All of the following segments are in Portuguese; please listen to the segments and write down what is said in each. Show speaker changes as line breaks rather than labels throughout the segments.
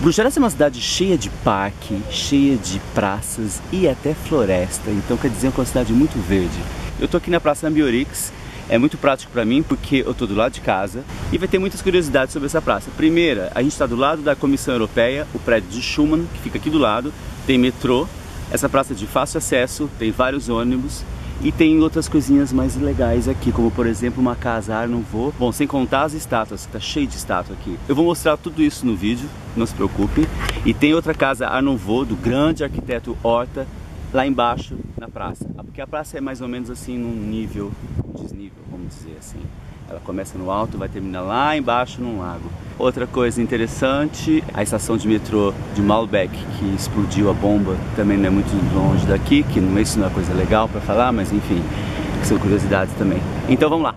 Bruxelas é uma cidade cheia de parque, cheia de praças e até floresta, então quer dizer é uma cidade muito verde. Eu tô aqui na Praça Ambiorix, é muito prático para mim porque eu tô do lado de casa e vai ter muitas curiosidades sobre essa praça. Primeira, a gente está do lado da Comissão Europeia, o prédio de Schuman, que fica aqui do lado, tem metrô, essa praça é de fácil acesso, tem vários ônibus e tem outras coisinhas mais legais aqui, como por exemplo uma casa Art Nouveau. Bom, sem contar as estátuas, que tá cheio de estátua aqui. Eu vou mostrar tudo isso no vídeo, não se preocupe. E tem outra casa Art Nouveau, do grande arquiteto Horta, lá embaixo na praça. Porque a praça é mais ou menos assim num nível, desnível, vamos dizer assim. Ela começa no alto, vai terminar lá embaixo num lago. Outra coisa interessante, a estação de metrô de Malbec, que explodiu a bomba, também não é muito longe daqui, que não, isso não é coisa legal para falar, mas enfim, são curiosidades também. Então vamos lá.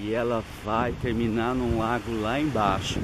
E ela vai terminar num lago lá embaixo.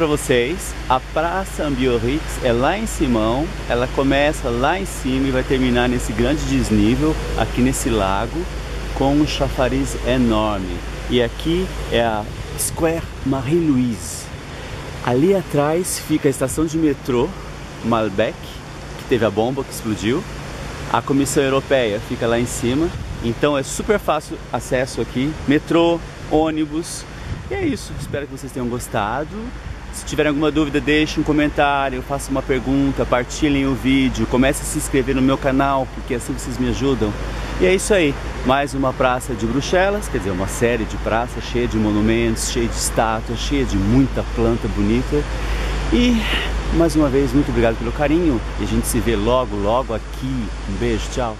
Para vocês, a Praça Ambiorix é lá em Simão, ela começa lá em cima e vai terminar nesse grande desnível, aqui nesse lago, com um chafariz enorme. E aqui é a Square Marie-Louise. Ali atrás fica a estação de metrô Malbec, que teve a bomba que explodiu. A Comissão Europeia fica lá em cima, então é super fácil acesso aqui, metrô, ônibus. E é isso, espero que vocês tenham gostado. Se tiverem alguma dúvida, deixem um comentário, façam uma pergunta, partilhem o vídeo, comece a se inscrever no meu canal, porque assim vocês me ajudam. E é isso aí, mais uma praça de Bruxelas, quer dizer, uma série de praças cheia de monumentos, cheia de estátuas, cheia de muita planta bonita. E mais uma vez, muito obrigado pelo carinho e a gente se vê logo, logo aqui. Um beijo, tchau.